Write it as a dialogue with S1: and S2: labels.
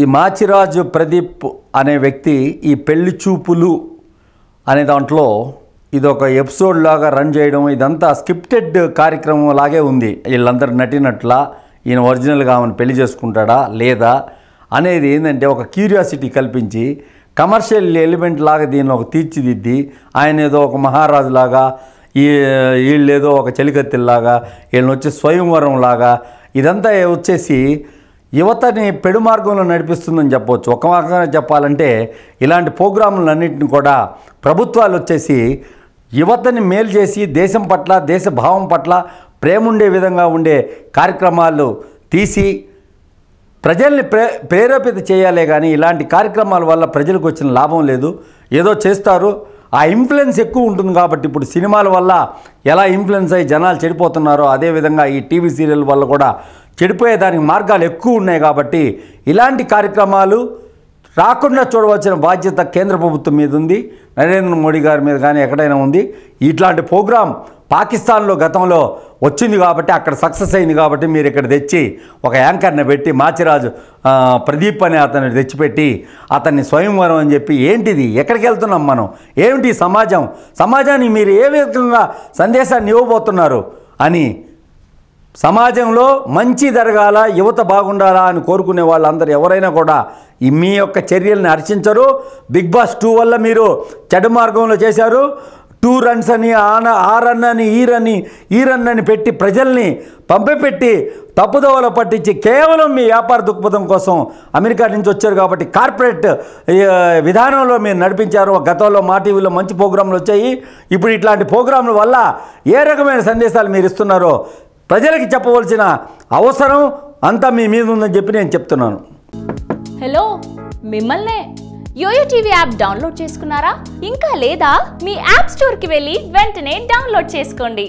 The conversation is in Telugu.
S1: ఈ మాచిరాజు ప్రదీప్ అనే వ్యక్తి ఈ పెళ్ళి చూపులు అనే దాంట్లో ఇది ఒక ఎపిసోడ్ లాగా రన్ చేయడం ఇదంతా స్క్రిప్టెడ్ కార్యక్రమం లాగే ఉంది. వీళ్ళందరూ నటినట్లా ఈయన ఒరిజినల్గా ఆమెను పెళ్ళి చేసుకుంటాడా లేదా అనేది ఏంటంటే ఒక క్యూరియాసిటీ కల్పించి కమర్షియల్ ఎలిమెంట్ లాగా దీన్ని ఒక తీర్చిదిద్ది ఆయన ఏదో ఒక మహారాజు లాగా ఈ వీళ్ళేదో ఏదో ఒక చెలికత్తిలాగా వీళ్ళని వచ్చి స్వయంవరం లాగా ఇదంతా వచ్చేసి యువతని పెడు మార్గంలో నడిపిస్తుందని చెప్పవచ్చు. ఒక మార్గంగా చెప్పాలంటే ఇలాంటి ప్రోగ్రాములన్నింటిని కూడా ప్రభుత్వాలు వచ్చేసి యువతని మేలు చేసి దేశం పట్ల దేశ భావం పట్ల ప్రేమ ఉండే విధంగా ఉండే కార్యక్రమాలు తీసి ప్రజల్ని ప్రే ప్రేరేపిత చేయాలే కానీ ఇలాంటి కార్యక్రమాల వల్ల ప్రజలకు వచ్చిన లాభం లేదు. ఏదో చేస్తారు. ఆ ఇన్ఫ్లుయెన్స్ ఎక్కువ ఉంటుంది కాబట్టి ఇప్పుడు సినిమాల వల్ల ఎలా ఇన్ఫ్లుయెన్స్ అయ్యి జనాలు చెడిపోతున్నారో అదేవిధంగా ఈ టీవీ సీరియల్ వల్ల కూడా చెడిపోయేదానికి మార్గాలు ఎక్కువ ఉన్నాయి కాబట్టి ఇలాంటి కార్యక్రమాలు రాకుండా చూడవలసిన బాధ్యత కేంద్ర ప్రభుత్వం మీద ఉంది. నరేంద్ర మోడీ గారి మీద కానీ ఎక్కడైనా ఉంది. ఇట్లాంటి ప్రోగ్రాం పాకిస్తాన్లో గతంలో వచ్చింది కాబట్టి అక్కడ సక్సెస్ అయింది కాబట్టి మీరు ఇక్కడ తెచ్చి ఒక యాంకర్ని పెట్టి మాచిరాజు ప్రదీప్ అనే అతన్ని తెచ్చిపెట్టి అతన్ని స్వయంవరం అని చెప్పి ఏంటిది? ఎక్కడికి వెళ్తున్నాం మనం? ఏమిటి సమాజం? సమాజానికి మీరు ఏ విధంగా సందేశాన్ని ఇవ్వబోతున్నారు? అని సమాజంలో మంచి జరగాల యువత బాగుండాలా అని కోరుకునే వాళ్ళందరూ ఎవరైనా కూడా మీ యొక్క చర్యల్ని హర్షించరు. బిగ్ బాస్ టూ వల్ల మీరు చెడు మార్గంలో చేశారు. టూ రన్స్ అని ఆన ఆ రన్ అని ఈ రన్ ఈ రన్ అని పెట్టి ప్రజల్ని పంపిపెట్టి తప్పుదోవలు పట్టించి కేవలం మీ వ్యాపార దృక్పథం కోసం అమెరికా నుంచి వచ్చారు కాబట్టి కార్పొరేట్ విధానంలో మీరు నడిపించారు. గతంలో మా టీవీలో మంచి ప్రోగ్రాంలు వచ్చాయి. ఇప్పుడు ఇట్లాంటి ప్రోగ్రాంల వల్ల ఏ రకమైన సందేశాలు మీరు ఇస్తున్నారో ప్రజలకి చెప్పవలసిన అవసరం అంతా మీ మీద ఉందని చెప్పి నేను చెప్తున్నాను.
S2: హలో మిమ్మల్నే యోయో టీవీ యాప్ డౌన్లోడ్ చేసుకున్నారా? ఇంకా లేదా? మీ యాప్ స్టోర్కి వెళ్ళి వెంటనే డౌన్లోడ్ చేసుకోండి.